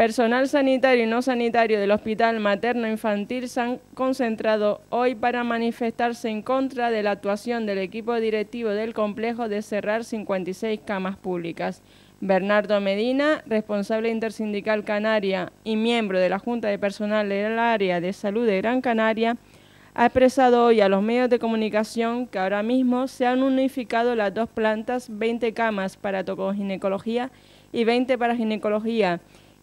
Personal sanitario y no sanitario del Hospital Materno Infantil se han concentrado hoy para manifestarse en contra de la actuación del equipo directivo del complejo de cerrar 56 camas públicas. Bernardo Medina, responsable intersindical canaria y miembro de la Junta de Personal del Área de Salud de Gran Canaria, ha expresado hoy a los medios de comunicación que ahora mismo se han unificado las dos plantas, 20 camas para tocoginecología y 20 para ginecología.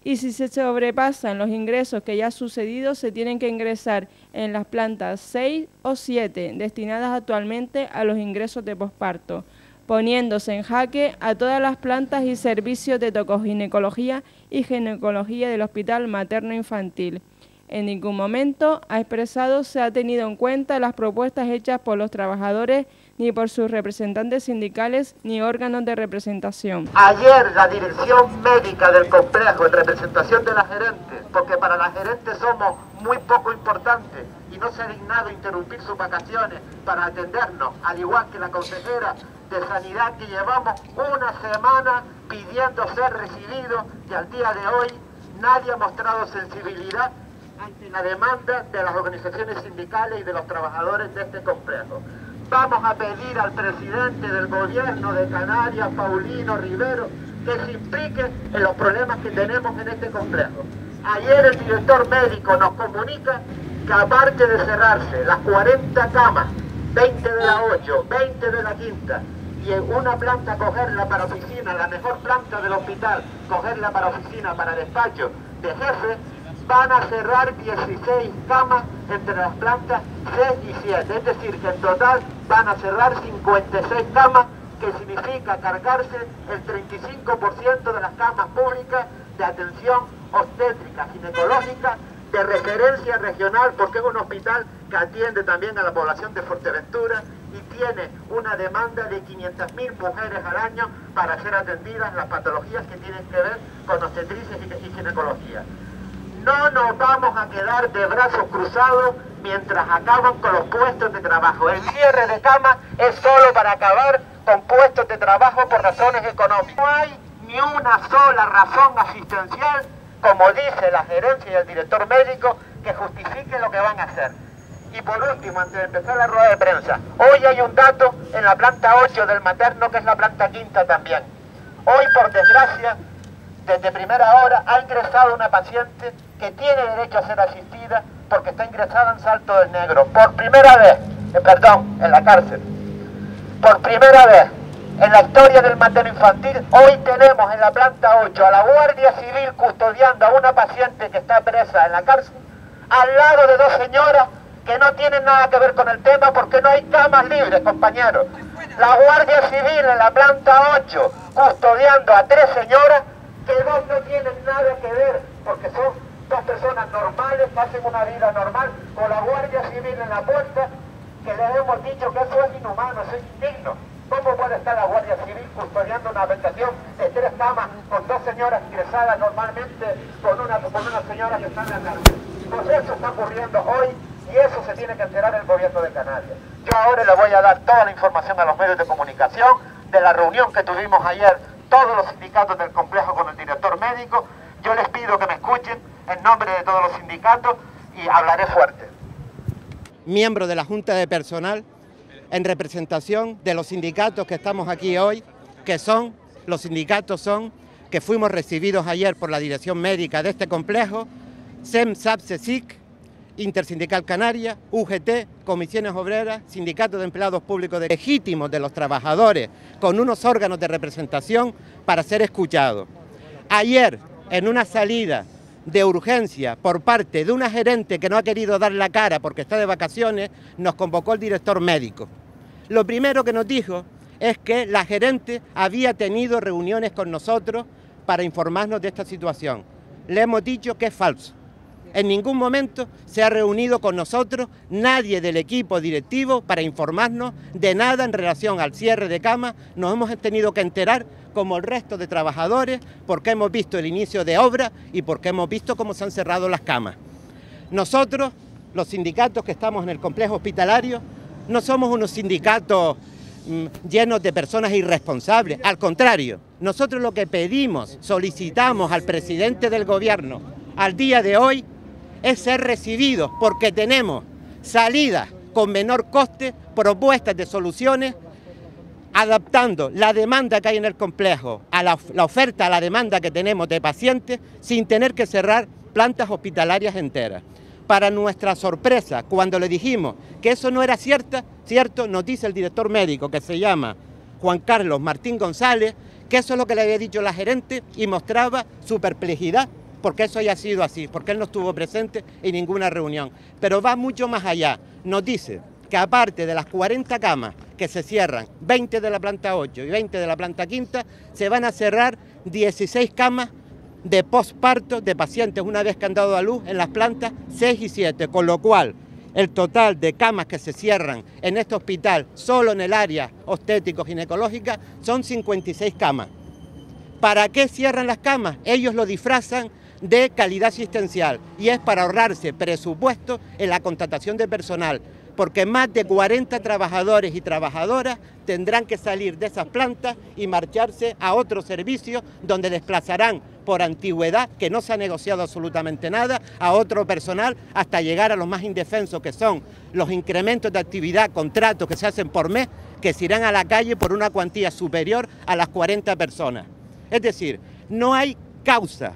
Y si se sobrepasan los ingresos que ya sucedido, se tienen que ingresar en las plantas 6 o 7, destinadas actualmente a los ingresos de posparto, poniéndose en jaque a todas las plantas y servicios de tocoginecología y ginecología del Hospital Materno Infantil. En ningún momento ha expresado se ha tenido en cuenta las propuestas hechas por los trabajadores ni por sus representantes sindicales ni órganos de representación. Ayer la dirección médica del complejo en representación de la gerente, porque para la gerente somos muy poco importantes y no se ha dignado interrumpir sus vacaciones para atendernos, al igual que la consejera de Sanidad que llevamos una semana pidiendo ser recibidos y al día de hoy nadie ha mostrado sensibilidad ante la demanda de las organizaciones sindicales y de los trabajadores de este complejo. Vamos a pedir al presidente del gobierno de Canarias, Paulino Rivero, que se implique en los problemas que tenemos en este complejo. Ayer el director médico nos comunica que aparte de cerrarse las 40 camas, 20 de la 8, 20 de la quinta, y en una planta cogerla para oficina, la mejor planta del hospital, cogerla para oficina, para despacho de jefe, van a cerrar 16 camas entre las plantas 6 y 7. Es decir, que en total van a cerrar 56 camas, que significa cargarse el 35% de las camas públicas de atención obstétrica, ginecológica, de referencia regional, porque es un hospital que atiende también a la población de Fuerteventura y tiene una demanda de 500.000 mujeres al año para ser atendidas las patologías que tienen que ver con obstetricia y ginecología. No nos vamos a quedar de brazos cruzados mientras acaban con los puestos de trabajo. El cierre de camas es solo para acabar con puestos de trabajo por razones económicas. No hay ni una sola razón asistencial, como dice la gerencia y el director médico, que justifique lo que van a hacer. Y por último, antes de empezar la rueda de prensa, hoy hay un dato en la planta 8 del materno, que es la planta quinta también. Hoy, por desgracia, desde primera hora ha ingresado una paciente que tiene derecho a ser asistida porque está ingresada en Salto del Negro. Por primera vez, eh, perdón, en la cárcel. Por primera vez en la historia del materno infantil, hoy tenemos en la planta 8 a la Guardia Civil custodiando a una paciente que está presa en la cárcel, al lado de dos señoras que no tienen nada que ver con el tema porque no hay camas libres, compañeros. La Guardia Civil en la planta 8 custodiando a tres señoras que dos no tienen nada que ver porque son dos personas normales hacen una vida normal con la Guardia Civil en la puerta que les hemos dicho que eso es inhumano, eso es indigno. ¿Cómo puede estar la Guardia Civil custodiando una habitación de tres camas con dos señoras ingresadas normalmente con una, con una señora que está en la cárcel? Pues eso está ocurriendo hoy y eso se tiene que enterar el gobierno de Canarias. Yo ahora le voy a dar toda la información a los medios de comunicación de la reunión que tuvimos ayer todos los sindicatos del complejo con el director médico. Yo les pido que me escuchen en nombre de todos los sindicatos y hablaré fuerte. Miembro de la Junta de Personal en representación de los sindicatos que estamos aquí hoy, que son, los sindicatos son, que fuimos recibidos ayer por la dirección médica de este complejo, SEM, SAP, Intersindical Canaria, UGT, Comisiones Obreras, Sindicato de Empleados Públicos legítimos de los trabajadores, con unos órganos de representación para ser escuchados. Ayer, en una salida de urgencia por parte de una gerente que no ha querido dar la cara porque está de vacaciones, nos convocó el director médico. Lo primero que nos dijo es que la gerente había tenido reuniones con nosotros para informarnos de esta situación. Le hemos dicho que es falso en ningún momento se ha reunido con nosotros nadie del equipo directivo para informarnos de nada en relación al cierre de camas. Nos hemos tenido que enterar como el resto de trabajadores porque hemos visto el inicio de obra y porque hemos visto cómo se han cerrado las camas. Nosotros, los sindicatos que estamos en el complejo hospitalario, no somos unos sindicatos mm, llenos de personas irresponsables, al contrario, Nosotros lo que pedimos, solicitamos al presidente del gobierno al día de hoy es ser recibidos porque tenemos salidas con menor coste, propuestas de soluciones, adaptando la demanda que hay en el complejo a la, oferta, a la demanda que tenemos de pacientes, sin tener que cerrar plantas hospitalarias enteras. Para nuestra sorpresa, cuando le dijimos que eso no era cierta, cierto, nos dice el director médico que se llama Juan Carlos Martín González, que eso es lo que le había dicho la gerente y mostraba su perplejidad porque eso haya sido así, porque él no estuvo presente en ninguna reunión. Pero va mucho más allá. Nos dice que aparte de las 40 camas que se cierran, 20 de la planta 8 y 20 de la planta quinta, se van a cerrar 16 camas de posparto de pacientes una vez que han dado a luz en las plantas 6 y 7, con lo cual el total de camas que se cierran en este hospital, solo en el área obstétrico-ginecológica, son 56 camas. ¿Para qué cierran las camas? Ellos lo disfrazan de calidad asistencial y es para ahorrarse presupuesto en la contratación de personal, porque más de 40 trabajadores y trabajadoras tendrán que salir de esas plantas y marcharse a otro servicio donde desplazarán por antigüedad, que no se ha negociado absolutamente nada, a otro personal hasta llegar a los más indefensos que son los incrementos de actividad, contratos que se hacen por mes, que se irán a la calle por una cuantía superior a las 40 personas. Es decir, no hay causa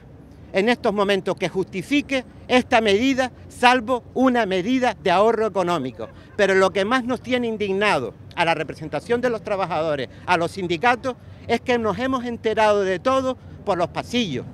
en estos momentos que justifique esta medida, salvo una medida de ahorro económico. Pero lo que más nos tiene indignado a la representación de los trabajadores, a los sindicatos, es que nos hemos enterado de todo por los pasillos,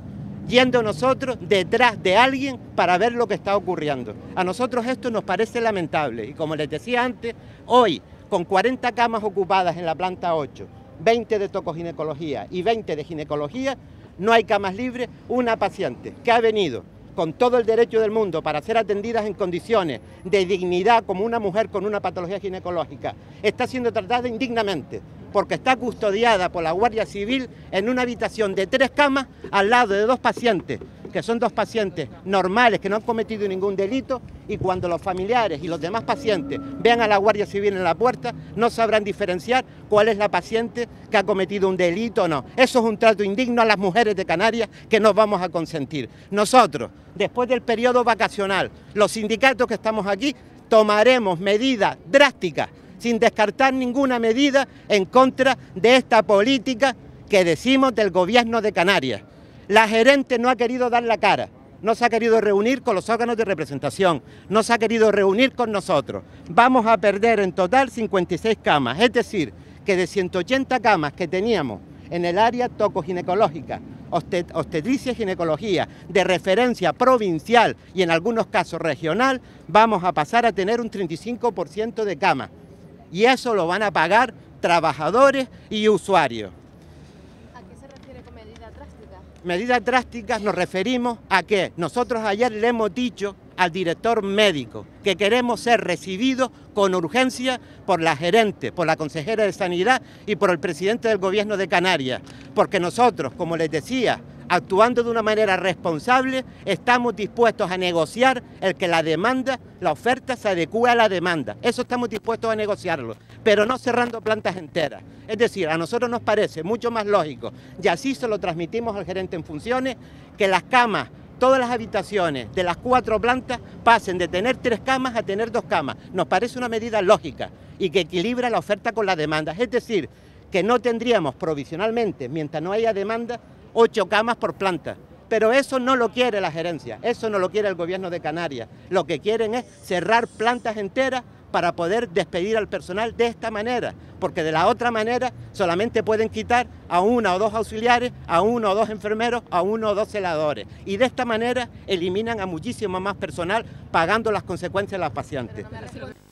yendo nosotros detrás de alguien para ver lo que está ocurriendo. A nosotros esto nos parece lamentable y como les decía antes, hoy con 40 camas ocupadas en la planta 8, 20 de tocoginecología y 20 de ginecología, no hay camas libres, una paciente que ha venido con todo el derecho del mundo para ser atendidas en condiciones de dignidad como una mujer con una patología ginecológica, está siendo tratada indignamente porque está custodiada por la Guardia Civil en una habitación de tres camas al lado de dos pacientes que son dos pacientes normales que no han cometido ningún delito y cuando los familiares y los demás pacientes vean a la Guardia Civil en la puerta no sabrán diferenciar cuál es la paciente que ha cometido un delito o no. Eso es un trato indigno a las mujeres de Canarias que no vamos a consentir. Nosotros, después del periodo vacacional, los sindicatos que estamos aquí, tomaremos medidas drásticas sin descartar ninguna medida en contra de esta política que decimos del gobierno de Canarias. La gerente no ha querido dar la cara, no se ha querido reunir con los órganos de representación, no se ha querido reunir con nosotros. Vamos a perder en total 56 camas, es decir, que de 180 camas que teníamos en el área tocoginecológica, obstetricia y ginecología, de referencia provincial y en algunos casos regional, vamos a pasar a tener un 35% de camas. Y eso lo van a pagar trabajadores y usuarios. Medidas drásticas nos referimos a que nosotros ayer le hemos dicho al director médico que queremos ser recibidos con urgencia por la gerente, por la consejera de Sanidad y por el presidente del gobierno de Canarias, porque nosotros, como les decía, actuando de una manera responsable, estamos dispuestos a negociar el que la demanda, la oferta se adecue a la demanda. Eso estamos dispuestos a negociarlo, pero no cerrando plantas enteras. Es decir, a nosotros nos parece mucho más lógico, y así se lo transmitimos al gerente en funciones, que las camas todas las habitaciones de las cuatro plantas pasen de tener tres camas a tener dos camas. Nos parece una medida lógica y que equilibra la oferta con la demanda. Es decir, que no tendríamos provisionalmente, mientras no haya demanda, ocho camas por planta. Pero eso no lo quiere la gerencia, eso no lo quiere el gobierno de Canarias. Lo que quieren es cerrar plantas enteras para poder despedir al personal de esta manera, porque de la otra manera solamente pueden quitar a una o dos auxiliares, a uno o dos enfermeros, a uno o dos celadores. Y de esta manera eliminan a muchísimo más personal pagando las consecuencias de los pacientes.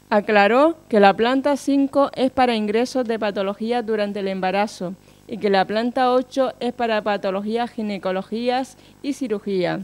Aclaró que la planta 5 es para ingresos de patología durante el embarazo y que la planta 8 es para patologías, ginecologías y cirugía.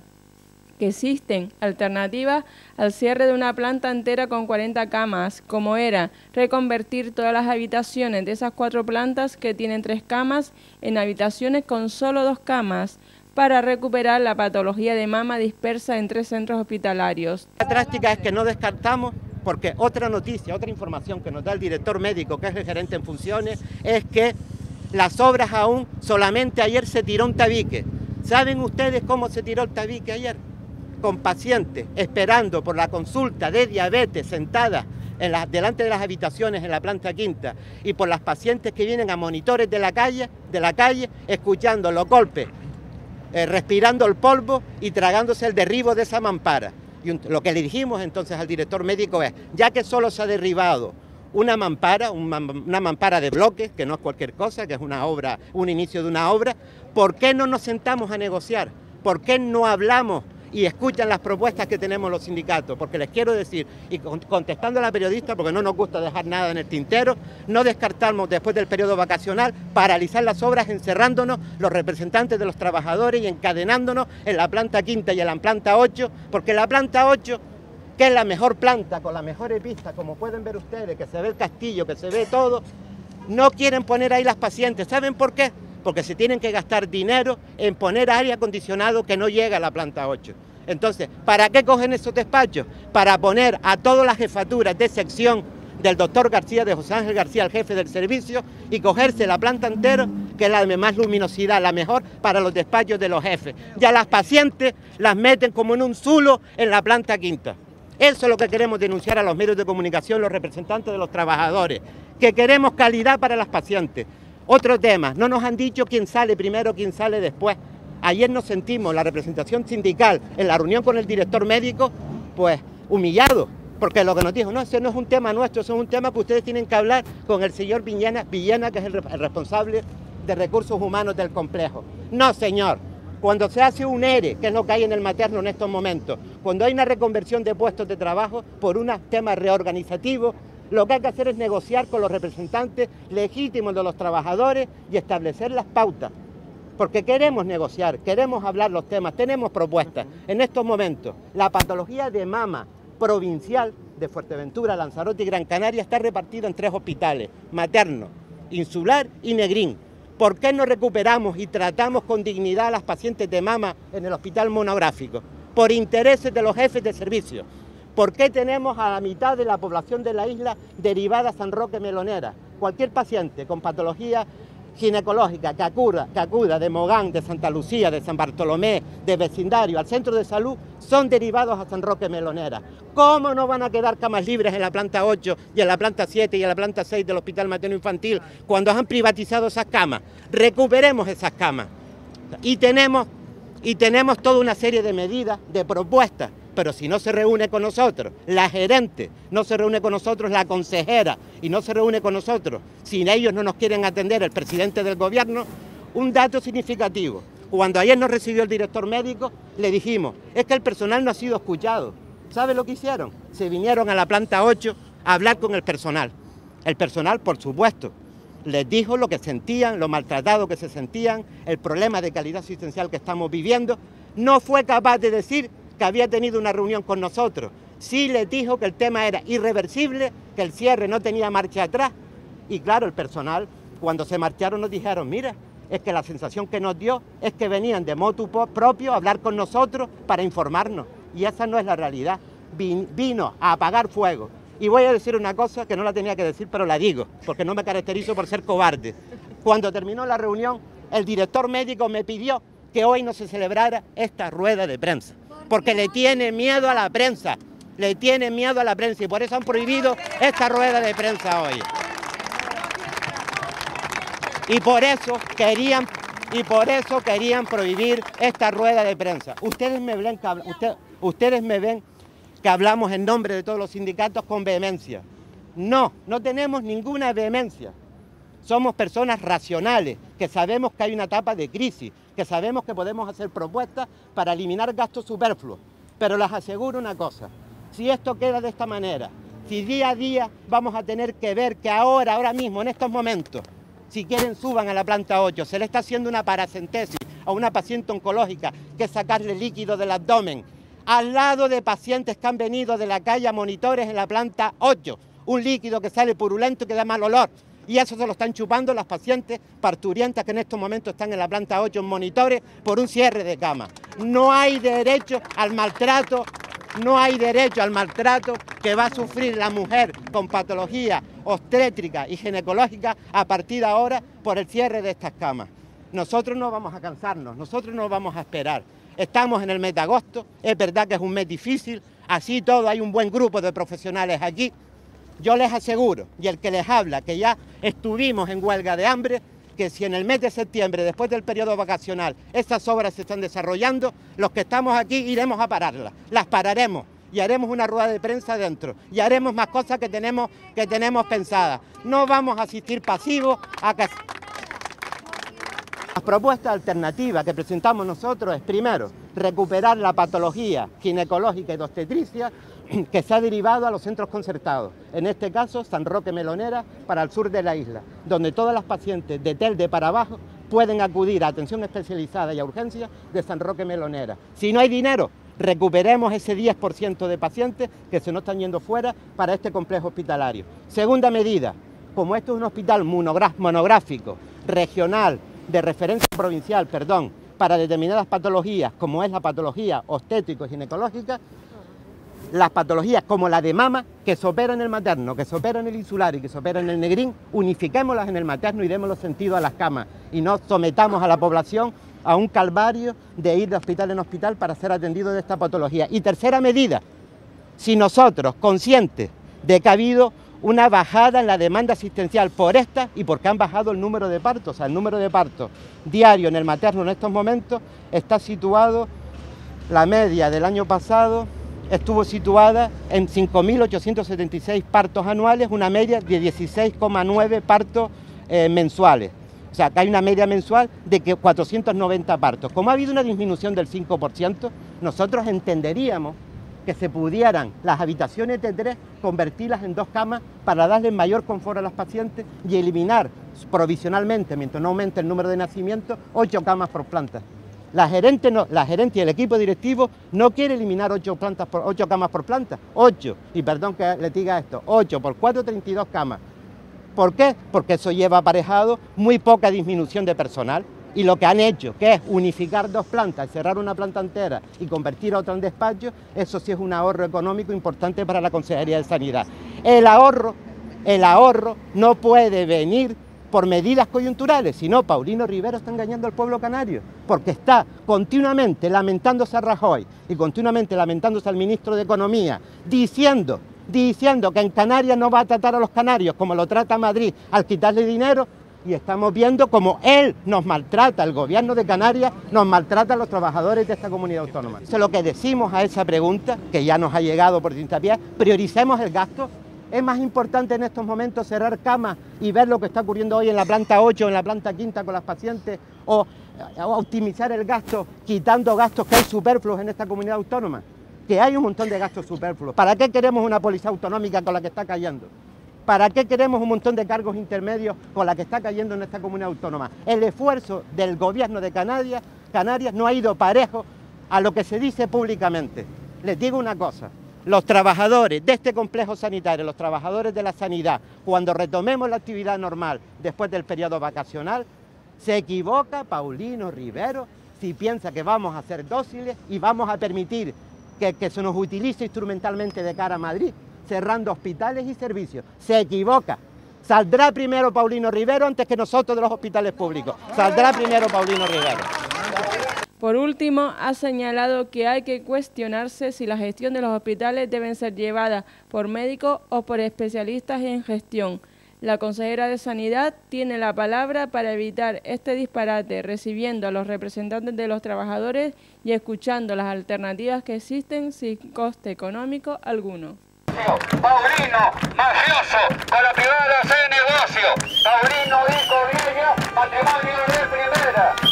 Que existen alternativas al cierre de una planta entera con 40 camas, como era reconvertir todas las habitaciones de esas cuatro plantas que tienen tres camas en habitaciones con solo dos camas, para recuperar la patología de mama dispersa en tres centros hospitalarios. La drástica es que no descartamos porque otra noticia, otra información que nos da el director médico, que es el gerente en funciones, es que las obras aún, solamente ayer se tiró un tabique. ¿Saben ustedes cómo se tiró el tabique ayer? Con pacientes esperando por la consulta de diabetes sentada en delante de las habitaciones en la planta quinta y por las pacientes que vienen a monitores de la calle, de la calle escuchando los golpes, eh, respirando el polvo y tragándose el derribo de esa mampara. Y lo que le dijimos entonces al director médico es, ya que solo se ha derribado una mampara, una mampara de bloques, que no es cualquier cosa, que es una obra, un inicio de una obra, ¿por qué no nos sentamos a negociar? ¿Por qué no hablamos y escuchan las propuestas que tenemos los sindicatos? Porque les quiero decir, y contestando a la periodista, porque no nos gusta dejar nada en el tintero, no descartamos después del periodo vacacional paralizar las obras encerrándonos los representantes de los trabajadores y encadenándonos en la planta quinta y en la planta 8, porque la planta 8 que es la mejor planta, con la mejor pista, como pueden ver ustedes, que se ve el castillo, que se ve todo, no quieren poner ahí las pacientes. ¿Saben por qué? Porque se tienen que gastar dinero en poner aire acondicionado que no llega a la planta 8. Entonces, ¿para qué cogen esos despachos? Para poner a todas las jefaturas de sección del doctor García, de José Ángel García, el jefe del servicio, y cogerse la planta entera, que es la de más luminosidad, la mejor para los despachos de los jefes. Ya las pacientes las meten como en un zulo en la planta quinta. Eso es lo que queremos denunciar a los medios de comunicación, los representantes de los trabajadores, que queremos calidad para las pacientes. Otro tema, no nos han dicho quién sale primero, quién sale después. Ayer nos sentimos, la representación sindical, en la reunión con el director médico, pues humillados, porque lo que nos dijo, no, ese no es un tema nuestro, eso es un tema que ustedes tienen que hablar con el señor Villena, Villena que es el responsable de recursos humanos del complejo. No, señor, cuando se hace un ERE, que es lo que hay en el materno en estos momentos, cuando hay una reconversión de puestos de trabajo por un tema reorganizativo, lo que hay que hacer es negociar con los representantes legítimos de los trabajadores y establecer las pautas. Porque queremos negociar, queremos hablar los temas, tenemos propuestas. En estos momentos, la patología de mama provincial de Fuerteventura, Lanzarote y Gran Canaria está repartida en tres hospitales, materno, insular y negrín ¿Por qué no recuperamos y tratamos con dignidad a las pacientes de mama en el hospital monográfico? Por intereses de los jefes de servicio. ¿Por qué tenemos a la mitad de la población de la isla derivada a San Roque Melonera? Cualquier paciente con patología ginecológica que acuda, que acuda de Mogán, de Santa Lucía, de San Bartolomé, de vecindario al centro de salud, son derivados a San Roque Melonera. ¿Cómo no van a quedar camas libres en la planta 8 y en la planta 7 y en la planta 6 del Hospital Materno Infantil cuando han privatizado esas camas? Recuperemos esas camas. Y tenemos, y tenemos toda una serie de medidas, de propuestas pero si no se reúne con nosotros, la gerente, no se reúne con nosotros la consejera y no se reúne con nosotros, si ellos no nos quieren atender, el presidente del gobierno, un dato significativo. Cuando ayer nos recibió el director médico, le dijimos, es que el personal no ha sido escuchado. ¿Sabe lo que hicieron? Se vinieron a la planta 8 a hablar con el personal. El personal, por supuesto, les dijo lo que sentían, lo maltratado que se sentían, el problema de calidad asistencial que estamos viviendo. No fue capaz de decir que había tenido una reunión con nosotros. Sí les dijo que el tema era irreversible, que el cierre no tenía marcha atrás. Y claro, el personal, cuando se marcharon, nos dijeron, mira, es que la sensación que nos dio es que venían de motu propio a hablar con nosotros para informarnos. Y esa no es la realidad. vino a apagar fuego. Y voy a decir una cosa que no la tenía que decir, pero la digo, porque no me caracterizo por ser cobarde. Cuando terminó la reunión, el director médico me pidió que hoy no se celebrara esta rueda de prensa porque le tiene miedo a la prensa, le tiene miedo a la prensa y por eso han prohibido esta rueda de prensa hoy. Y por eso querían y por eso querían prohibir esta rueda de prensa. Ustedes me ven que, ustedes me ven que hablamos en nombre de todos los sindicatos con vehemencia. No, no tenemos ninguna vehemencia. Somos personas racionales, que sabemos que hay una etapa de crisis, que sabemos que podemos hacer propuestas para eliminar gastos superfluos. Pero les aseguro una cosa, si esto queda de esta manera, si día a día vamos a tener que ver que ahora, ahora mismo, en estos momentos, si quieren suban a la planta 8, se le está haciendo una paracentesis a una paciente oncológica, que es sacarle líquido del abdomen, al lado de pacientes que han venido de la calle a monitores en la planta 8, un líquido que sale purulento y que da mal olor y eso se lo están chupando las pacientes parturientas que en estos momentos están en la planta 8 en monitores por un cierre de cama. No hay derecho al maltrato, no hay derecho al maltrato que va a sufrir la mujer con patología obstétrica y ginecológica a partir de ahora por el cierre de estas camas. Nosotros no vamos a cansarnos, nosotros no vamos a esperar. Estamos en el mes de agosto, es verdad que es un mes difícil, así todo hay un buen grupo de profesionales aquí. Yo les aseguro, y el que les habla, que ya estuvimos en huelga de hambre, que si en el mes de septiembre, después del periodo vacacional, estas obras se están desarrollando, los que estamos aquí iremos a pararlas, las pararemos y haremos una rueda de prensa dentro y haremos más cosas que tenemos, que tenemos pensadas. No vamos a asistir pasivos a que... La propuesta alternativa que presentamos nosotros es, primero, recuperar la patología ginecológica y obstetricia que se ha derivado a los centros concertados, en este caso San Roque Melonera para el sur de la isla, donde todas las pacientes de Telde para abajo pueden acudir a atención especializada y a urgencia de San Roque Melonera. Si no hay dinero, recuperemos ese 10% de pacientes que se nos están yendo fuera para este complejo hospitalario. Segunda medida, como esto es un hospital monográfico, regional, de referencia provincial, perdón, para determinadas patologías, como es la patología obstétrico-ginecológica, las patologías como la de mama, que se opera en el materno, que se opera en el insular y que se opera en el negrín, unifiquémoslas en el materno y démoslo sentido a las camas y no sometamos a la población a un calvario de ir de hospital en hospital para ser atendido de esta patología. Y tercera medida, si nosotros, conscientes de que ha habido una bajada en la demanda asistencial por esta y porque han bajado el número de partos. O sea, el número de partos diario en el materno en estos momentos está situado, la media del año pasado estuvo situada en 5.876 partos anuales, una media de 16,9 partos eh, mensuales. O sea, que hay una media mensual de que 490 partos. Como ha habido una disminución del 5%, nosotros entenderíamos que se pudieran las habitaciones de tres convertirlas en dos camas para darle mayor confort a las pacientes y eliminar provisionalmente, mientras no aumente el número de nacimientos, ocho camas por planta. La gerente, la gerente y el equipo directivo no quiere eliminar ocho, plantas por, ocho camas por planta, ocho, y perdón que le diga esto, ocho por cuatro, 32 camas. ¿Por qué? Porque eso lleva aparejado muy poca disminución de personal y lo que han hecho, que es unificar dos plantas, cerrar una planta entera y convertir otra en despacho, eso sí es un ahorro económico importante para la Consejería de Sanidad. El ahorro, el ahorro no puede venir por medidas coyunturales, sino Paulino Rivero está engañando al pueblo canario, porque está continuamente lamentándose a Rajoy y continuamente lamentándose al ministro de Economía, diciendo, diciendo que en Canarias no va a tratar a los canarios como lo trata Madrid al quitarle dinero, y estamos viendo cómo él nos maltrata, el gobierno de Canarias nos maltrata a los trabajadores de esta comunidad autónoma. Eso es lo que decimos a esa pregunta, que ya nos ha llegado por Tintapié, prioricemos el gasto. Es más importante en estos momentos cerrar camas y ver lo que está ocurriendo hoy en la planta 8, en la planta quinta con las pacientes, o, o optimizar el gasto quitando gastos que hay superfluos en esta comunidad autónoma. Que hay un montón de gastos superfluos. ¿Para qué queremos una policía autonómica con la que está cayendo? ¿Para qué queremos un montón de cargos intermedios con la que está cayendo en esta comunidad autónoma? El esfuerzo del gobierno de Canarias, Canarias no ha ido parejo a lo que se dice públicamente. Les digo una cosa, los trabajadores de este complejo sanitario, los trabajadores de la sanidad, cuando retomemos la actividad normal después del periodo vacacional, se equivoca Paulino Rivero si piensa que vamos a ser dóciles y vamos a permitir que, se nos utilice instrumentalmente de cara a Madrid cerrando hospitales y servicios. Se equivoca. Saldrá primero Paulino Rivero antes que nosotros de los hospitales públicos. Saldrá primero Paulino Rivero. Por último, ha señalado que hay que cuestionarse si la gestión de los hospitales deben ser llevada por médicos o por especialistas en gestión. La consejera de Sanidad tiene la palabra para evitar este disparate, recibiendo a los representantes de los trabajadores y escuchando las alternativas que existen sin coste económico alguno. Paulino, mafioso, negocio. Paulino de primera.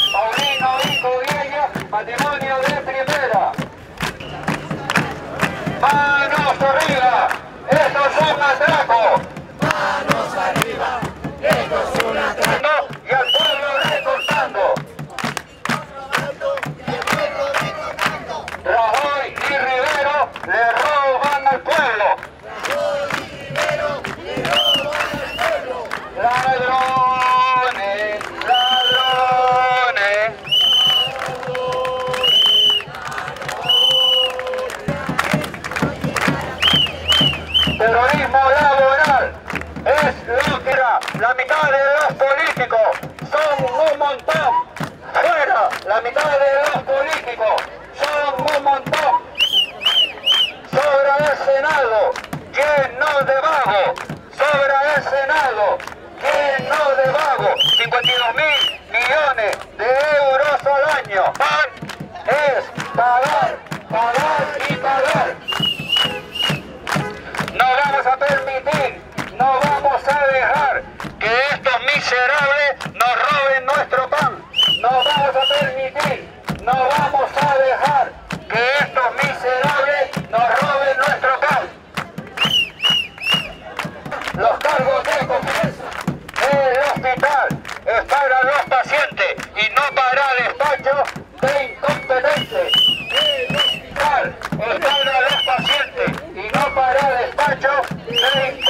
La mitad de los políticos, son un montón, fuera la mitad de los políticos, son un montón, sobra el Senado, lleno de vago, sobra el Senado, lleno de vago, 52 mil millones de euros al año, pan es pagar, pagar y pagar. que estos miserables nos roben nuestro pan. No vamos a permitir, no vamos a dejar que estos miserables nos roben nuestro pan. Los cargos de confianza el hospital es para los pacientes y no para despacho de incompetentes. El hospital es para los pacientes y no para despacho de incompetentes.